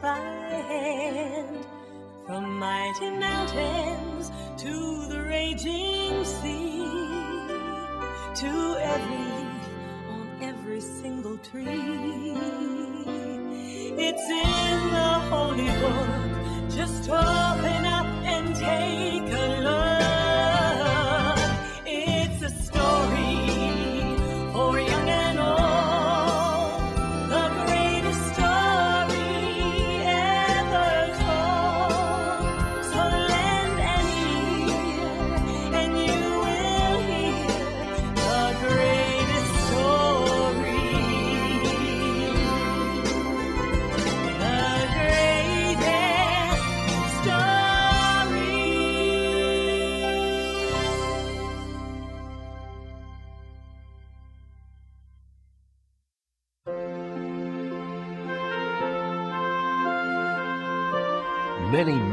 by hand. From mighty mountains to the raging sea, to every leaf on every single tree. It's in the holy book. Just open up and take a look.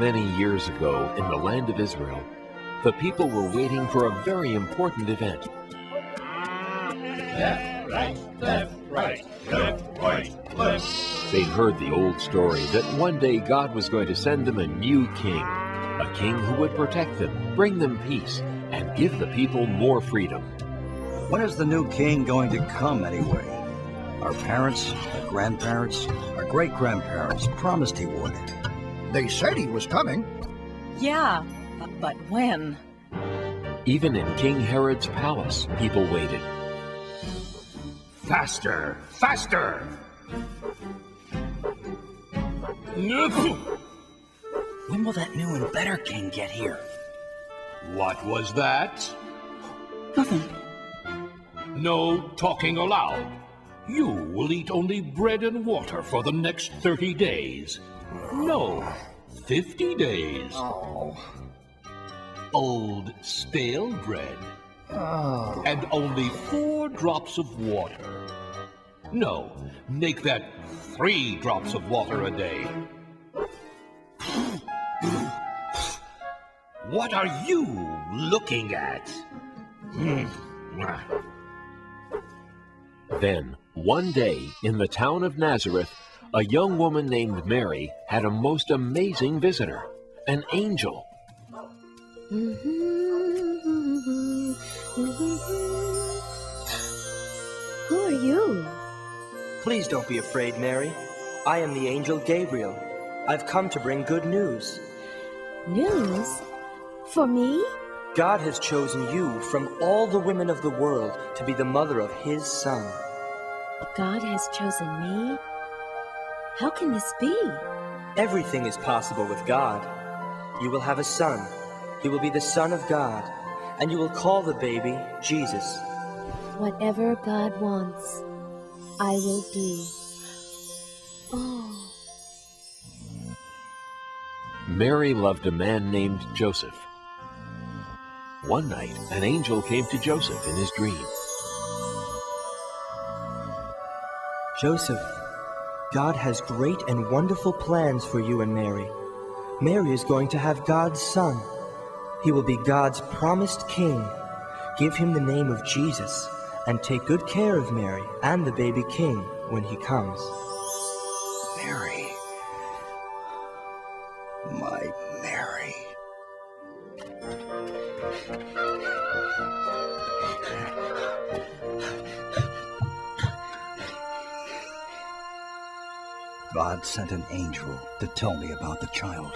Many, many years ago in the land of Israel, the people were waiting for a very important event. Left, right, left, right, left, right, left. They'd heard the old story that one day God was going to send them a new king, a king who would protect them, bring them peace, and give the people more freedom. When is the new king going to come anyway? Our parents, our grandparents, our great grandparents promised he would. They said he was coming. Yeah, but, but when? Even in King Herod's palace, people waited. Faster, faster. When will that new and better king get here? What was that? Nothing. No talking aloud. You will eat only bread and water for the next 30 days. No, 50 days. Oh. Old stale bread. Oh. And only four drops of water. No, make that three drops of water a day. What are you looking at? Hmm. Then, one day, in the town of Nazareth, a young woman named Mary had a most amazing visitor, an angel. Mm-hmm. Who are you? Please don't be afraid, Mary. I am the angel Gabriel. I've come to bring good news. News? For me? God has chosen you from all the women of the world to be the mother of his son. God has chosen me? How can this be? Everything is possible with God. You will have a son. He will be the Son of God, and you will call the baby Jesus. Whatever God wants, I will do. Oh, Mary loved a man named Joseph. One night, an angel came to Joseph in his dream. Joseph, God has great and wonderful plans for you and Mary. Mary is going to have God's son. He will be God's promised king. Give him the name of Jesus and take good care of Mary and the baby king when he comes. Mary. My God sent an angel to tell me about the child.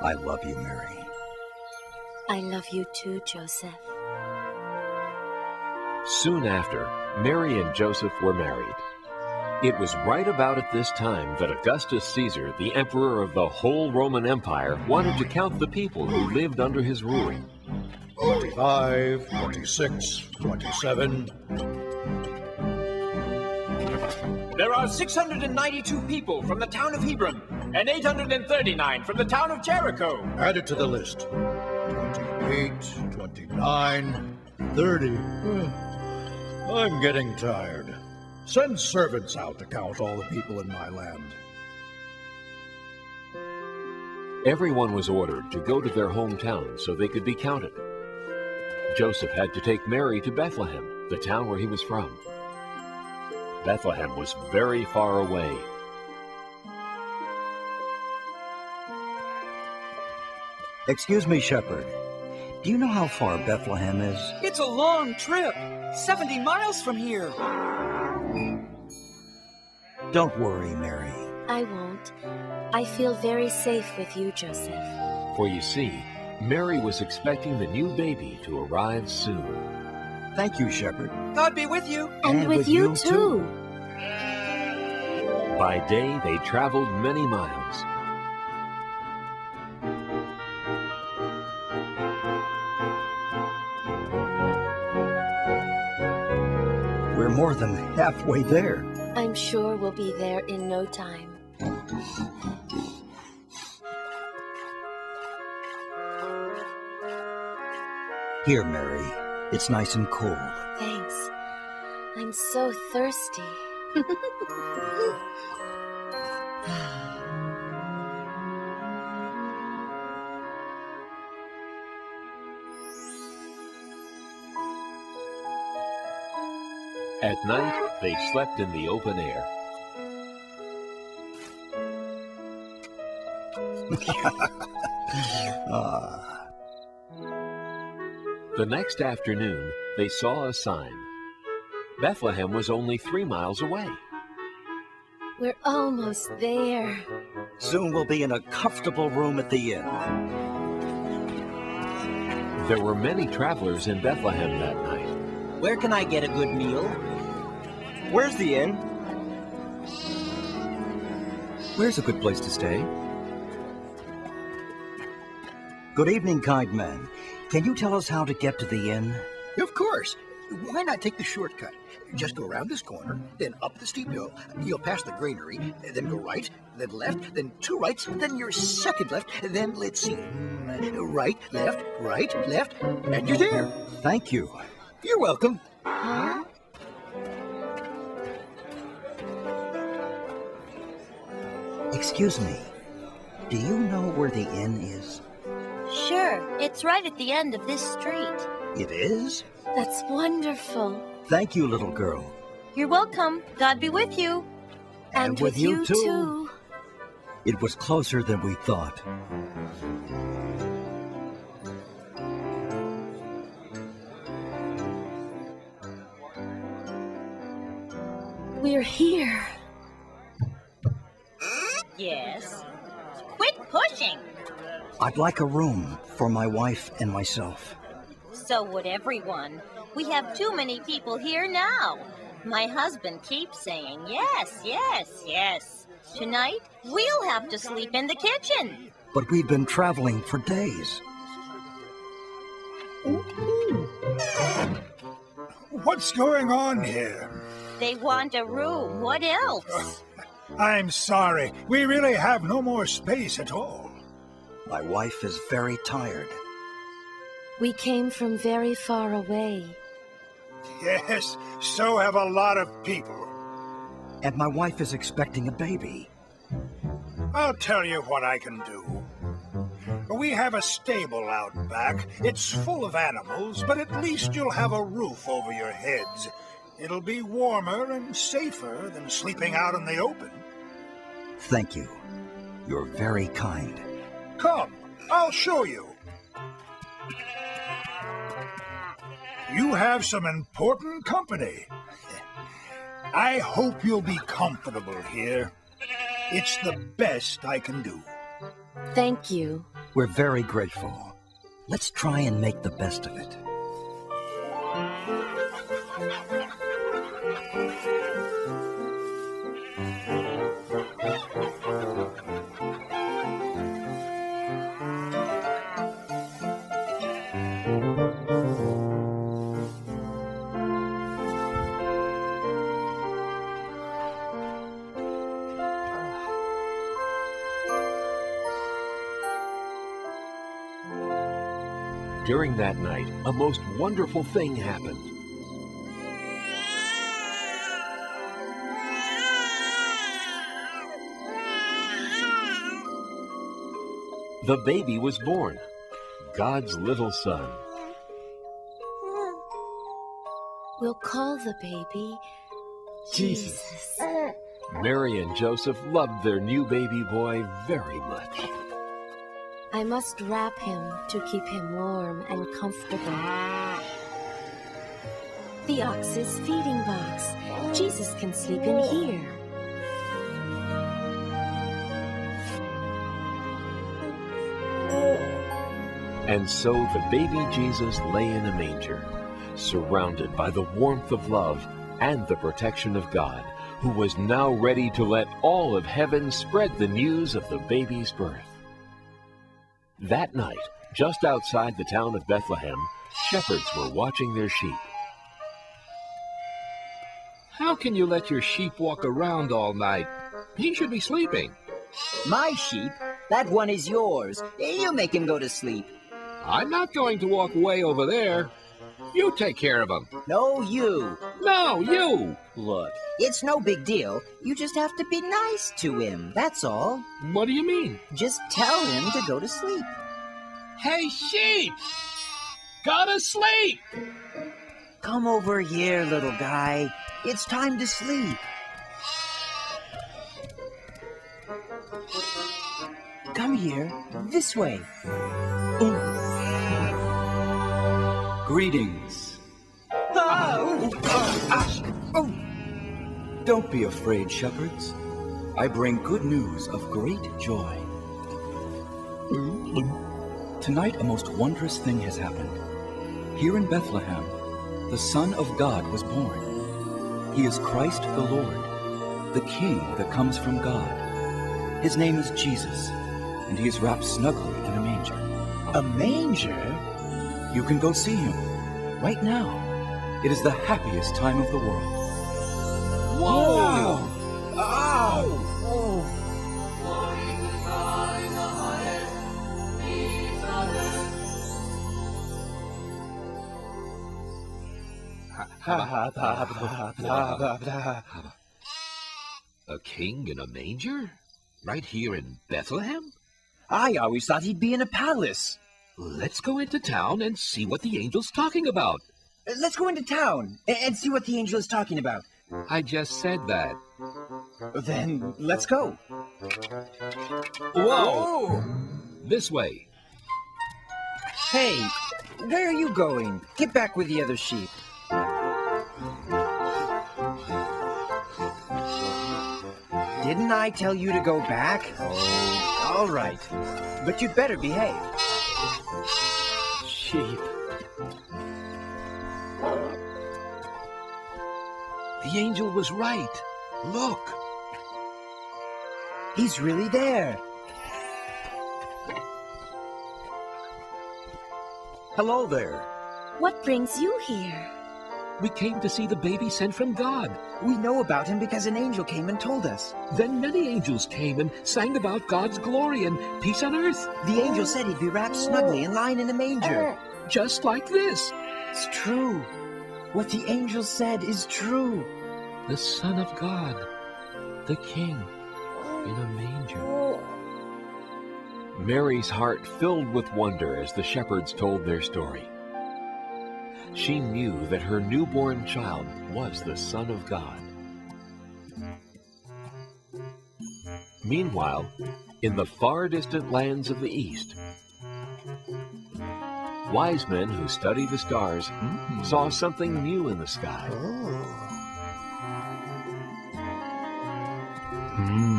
I love you, Mary. I love you too, Joseph. Soon after, Mary and Joseph were married. It was right about at this time that Augustus Caesar, the emperor of the whole Roman Empire, wanted to count the people who lived under his rule. 25, 26, 27. There are 692 people from the town of Hebron and 839 from the town of Jericho. Add it to the list. 28, 29, 30. Hmm. I'm getting tired. Send servants out to count all the people in my land. Everyone was ordered to go to their hometown so they could be counted. Joseph had to take Mary to Bethlehem, the town where he was from. Bethlehem was very far away. Excuse me, Shepherd. Do you know how far Bethlehem is? It's a long trip. 70 miles from here. Don't worry, Mary. I won't. I feel very safe with you, Joseph. For you see, Mary was expecting the new baby to arrive soon. Thank you, Shepherd. God be with you. And, And with, with you, you, too. too. By day, they traveled many miles. We're more than halfway there. I'm sure we'll be there in no time. Here, Mary. It's nice and cool. Thanks. I'm so thirsty. At night, they slept in the open air. Ah, The next afternoon, they saw a sign. Bethlehem was only three miles away. We're almost there. soon we'll be in a comfortable room at the inn. There were many travelers in Bethlehem that night. Where can I get a good meal? Where's the inn? Where's a good place to stay? Good evening, kind man. Can you tell us how to get to the inn? Of course. Why not take the shortcut? Just go around this corner, then up the steep hill. You'll pass the granary, then go right, then left, then two rights, then your second left, then let's see. mm, Right, left, right, left, and you're there. Thank you. You're welcome. Huh? Excuse me. Do you know where the inn is? Sure, it's right at the end of this street. It is? That's wonderful. Thank you, little girl. You're welcome. God be with you. And, with, you, too. It was closer than we thought. We're here. Yes. Quit pushing. I'd like a room for my wife and myself. So would everyone. We have too many people here now. My husband keeps saying yes, yes, yes. Tonight, we'll have to sleep in the kitchen. But we've been traveling for days. What's going on here? They want a room. What else? I'm sorry. We really have no more space at all. My wife is very tired. We came from very far away. Yes, so have a lot of people. And my wife is expecting a baby. I'll tell you what I can do. We have a stable out back. It's full of animals, but at least you'll have a roof over your heads. It'll be warmer and safer than sleeping out in the open. Thank you. You're very kind. Come, I'll show you. You have some important company. I hope you'll be comfortable here. It's the best I can do. Thank you. We're very grateful. Let's try and make the best of it. During that night, a most wonderful thing happened. The baby was born, God's little son. We'll call the baby Jesus. Mary and Joseph loved their new baby boy very much. I must wrap him to keep him warm and comfortable. The ox's feeding box. Jesus can sleep in here. And so the baby Jesus lay in a manger, surrounded by the warmth of love and the protection of God, who was now ready to let all of heaven spread the news of the baby's birth. That night, just outside the town of Bethlehem, shepherds were watching their sheep. How can you let your sheep walk around all night? He should be sleeping. My sheep? That one is yours. You make him go to sleep. I'm not going to walk way over there. You take care of him. No, you. No, you. Look, it's no big deal. You just have to be nice to him. That's all. What do you mean? Just tell him to go to sleep. Hey, sheep! Go to sleep! Come over here, little guy. It's time to sleep. Come here, this way. Greetings. Oh! Oh! Don't be afraid, shepherds. I bring good news of great joy. Tonight, a most wondrous thing has happened. Here in Bethlehem, the Son of God was born. He is Christ the Lord, the King that comes from God. His name is Jesus, and he is wrapped snugly in a manger. A manger? You can go see him right now. It is the happiest time of the world. Whoa! Ow! A king in a manger? Right here in Bethlehem? I always thought he'd be in a palace. Let's go into town and see what the angel's talking about. Let's go into town and see what the angel is talking about. I just said that. Then let's go. Whoa! This way. Hey, where are you going? Get back with the other sheep. Didn't I tell you to go back? Oh, all right. But you'd better behave. Sheep. The angel was right. Look. He's really there. Hello there. What brings you here? We came to see the baby sent from God. We know about him because an angel came and told us. Then many angels came and sang about God's glory and peace on earth. The angel said he'd be wrapped snugly and lying in a manger. Just like this. It's true. What the angel said is true. The Son of God, the King, in a manger. Mary's heart filled with wonder as the shepherds told their story. She knew that her newborn child was the Son of God. Meanwhile, in the far distant lands of the East, wise men who study the stars mm-hmm. saw something new in the sky. Oh, hmm.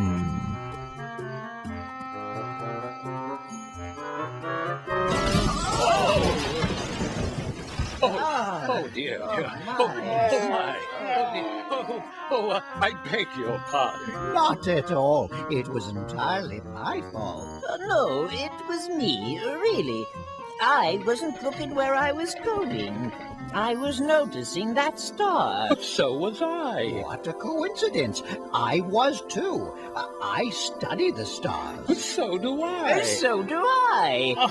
Oh dear. dear. Oh, oh my. Oh, oh, oh I beg your pardon. Not at all. It was entirely my fault. Uh, no, it was me, really. I wasn't looking where I was going. I was noticing that star. So was I. What a coincidence. I was too. I- I study the stars. So do I. So do I.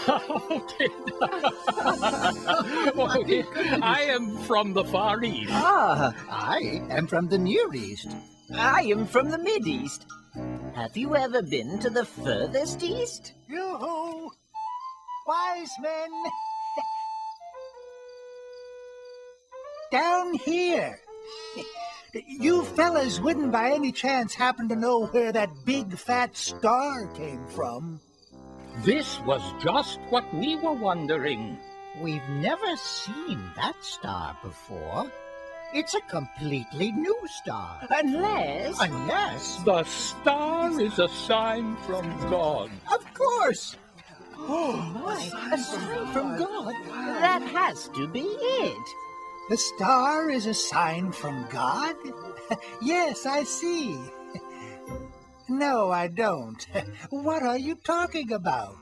Oh, dear. I am from the Far East. Ah, I am from the Near East. I am from the Mid East. Have you ever been to the furthest east? Yoo-hoo! Wise men! Down here! You fellas wouldn't by any chance happen to know where that big fat star came from? This was just what we were wondering. We've never seen that star before. It's a completely new star. Unless... Unless... The star is a sign from God. Of course! Oh, my. A sign from God? That has to be it. The star is a sign from God? yes, I see. No, I don't. What are you talking about?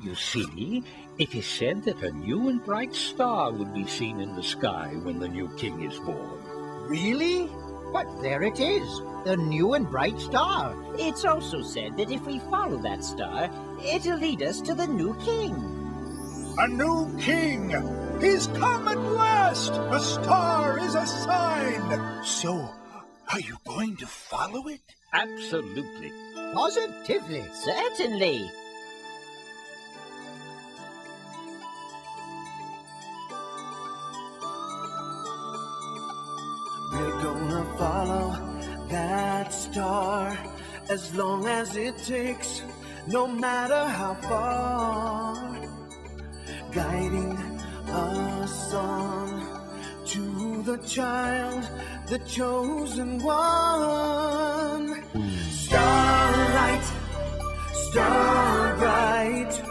You see, it is said that a new and bright star would be seen in the sky when the new king is born. Really? But there it is, the new and bright star. It's also said that if we follow that star, it'll lead us to the new king. A new king! He's come at last! A star is a sign! So, are you going to follow it? Absolutely. Positively. Certainly. We're gonna follow that star as long as it takes, no matter how far. Guiding us song to the child, the chosen one. Starlight, star bright,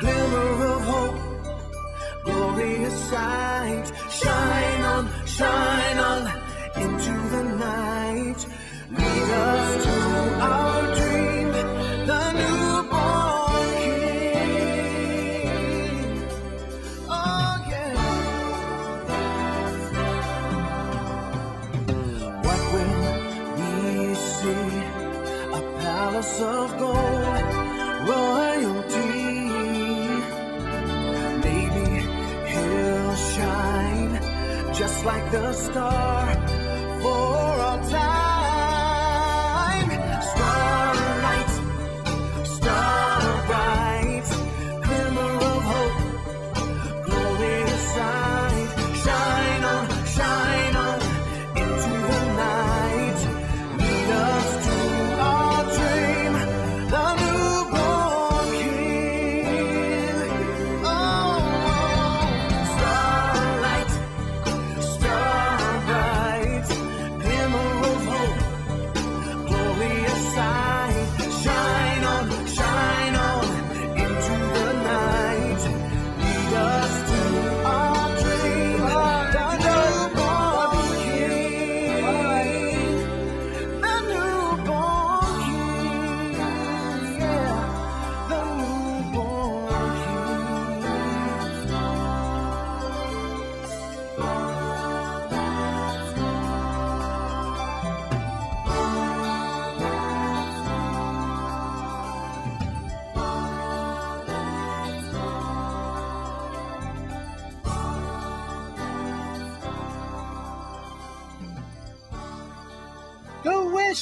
glimmer of hope, glorious sight. Shine on, shine on into the night. Lead us palace of gold, royalty. Maybe he'll shine just like the star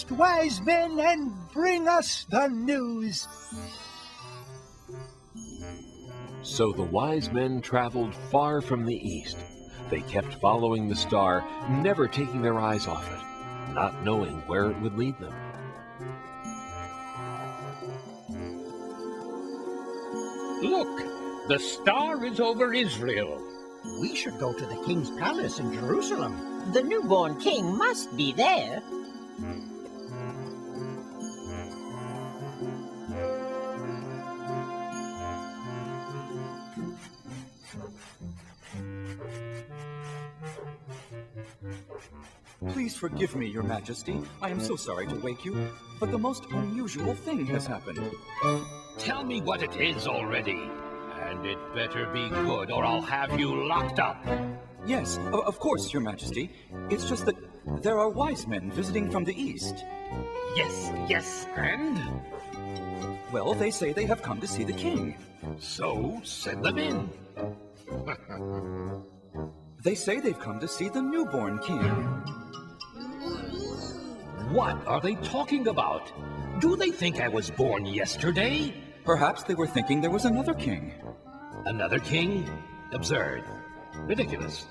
Go wise men, and bring us the news. So the wise men traveled far from the east. They kept following the star, never taking their eyes off it, not knowing where it would lead them. Look, the star is over Israel. We should go to the king's palace in Jerusalem. The newborn king must be there. Forgive me, Your Majesty. I am so sorry to wake you, but the most unusual thing has happened. Tell me what it is already. And it better be good, or I'll have you locked up. Yes, of course, Your Majesty. It's just that there are wise men visiting from the east. Yes, yes, and? Well, they say they have come to see the king. So, send them in. They say they've come to see the newborn king. What are they talking about? Do they think I was born yesterday? Perhaps they were thinking there was another king. Another king? Absurd. Ridiculous.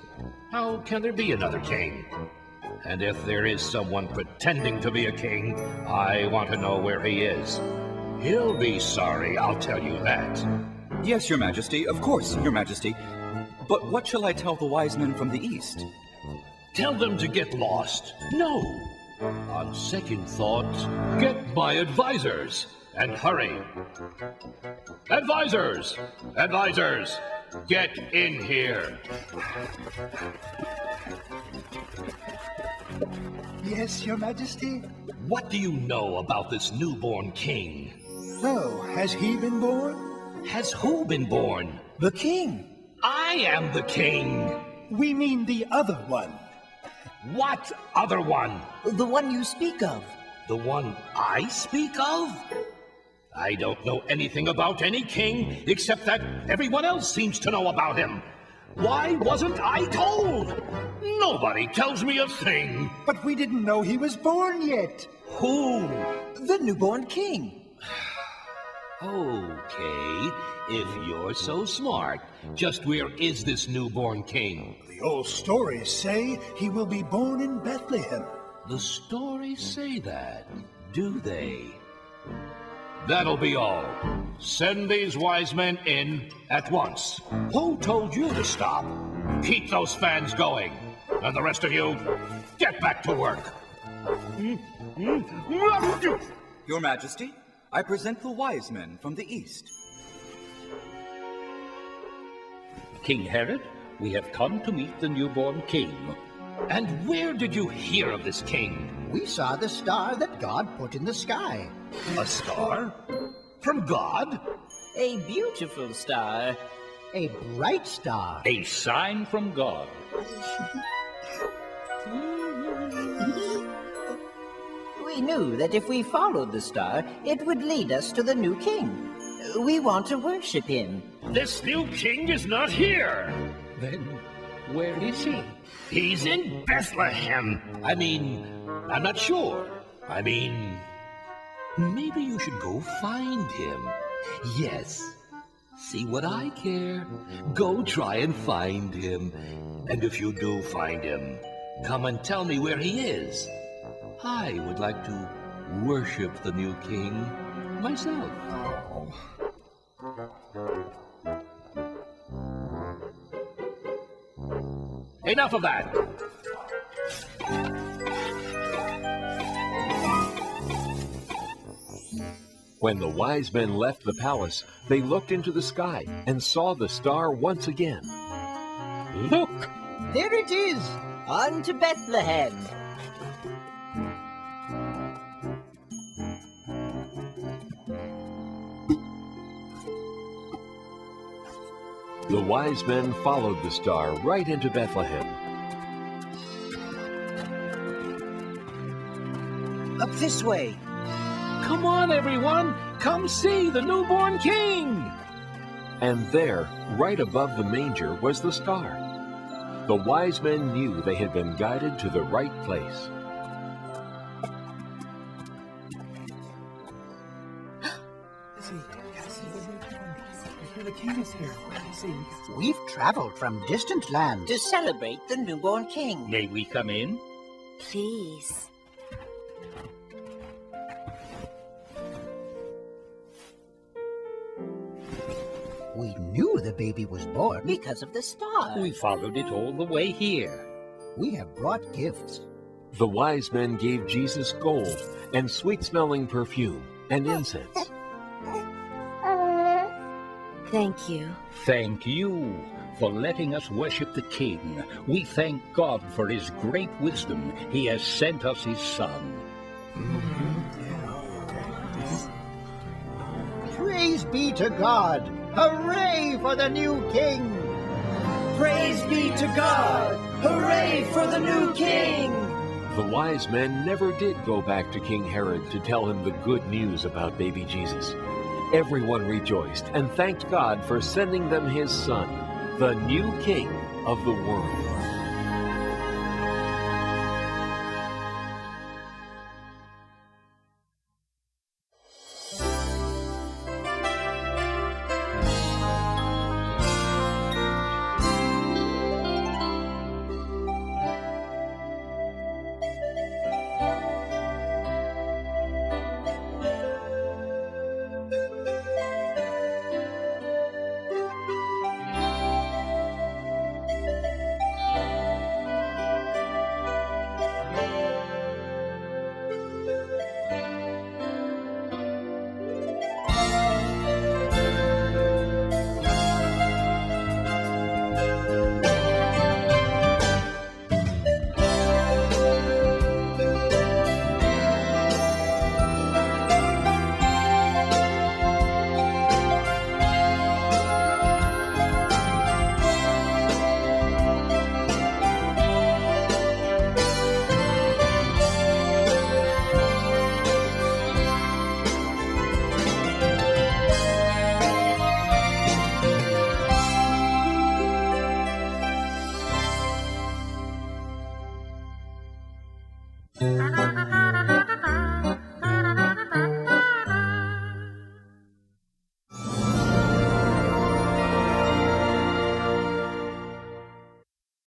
How can there be another king? And if there is someone pretending to be a king, I want to know where he is. He'll be sorry, I'll tell you that. Yes, Your Majesty, of course, Your Majesty. But what shall I tell the wise men from the east? Tell them to get lost. No. On second thought, get my advisors and hurry. Advisors! Advisors! Get in here. Yes, Your Majesty? What do you know about this newborn king? Oh, has he been born? Has who been born? The king. I am the king. We mean the other one. What other one? The one you speak of. The one I speak of? I don't know anything about any king except that everyone else seems to know about him. Why wasn't I told? Nobody tells me a thing. But we didn't know he was born yet. Who? The newborn king. Okay, if you're so smart, just where is this newborn king? The old stories say he will be born in Bethlehem. The stories say that, do they? That'll be all. Send these wise men in at once. Who told you to stop? Keep those fans going. And the rest of you, get back to work. Your Majesty, I present the wise men from the east. King Herod, we have come to meet the newborn king. And where did you hear of this king? We saw the star that God put in the sky. A star? From God? A beautiful star. A bright star. A sign from God. We knew that if we followed the star, it would lead us to the new king. We want to worship him. This new king is not here. Then where is he? He's in Bethlehem. I mean, I'm not sure. I mean, maybe you should go find him. Yes. See what I care. Go try and find him. And if you do find him, come and tell me where he is. I would like to worship the new king myself. Enough of that. When the wise men left the palace, they looked into the sky and saw the star once again. Look! There it is! On to Bethlehem! The wise men followed the star right into Bethlehem. Up this way. Come on, everyone! Come see the newborn king! And there, right above the manger, was the star. The wise men knew they had been guided to the right place. The king is here. Where is? We've traveled from distant lands. To celebrate the newborn king. May we come in? Please. We knew the baby was born. Because of the star. We followed it all the way here. We have brought gifts. The wise men gave Jesus gold and sweet-smelling perfume and oh. incense. Thank you. Thank you for letting us worship the King. We thank God for his great wisdom. He has sent us his Son. Praise be to God. Hooray for the new king. Praise be to God! Hooray for the new king! The wise men never did go back to King Herod to tell him the good news about baby Jesus. Everyone rejoiced and thanked God for sending them his son, the new king of the world.